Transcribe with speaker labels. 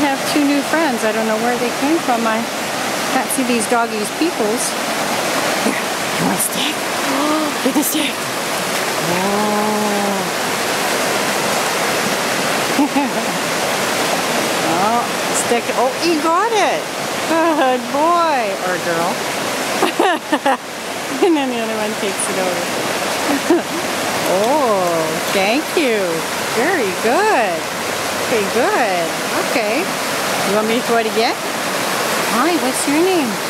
Speaker 1: have two new friends. I don't know where they came from. I can't see these doggies' peoples. Here, you want a stick? Oh, get the stick. Oh. oh, stick. Oh, he got it. Good boy. Or girl. and then the other one takes it over. oh, thank you. Very good. Okay, good. Okay. You want me to throw it again? Hi, what's your name?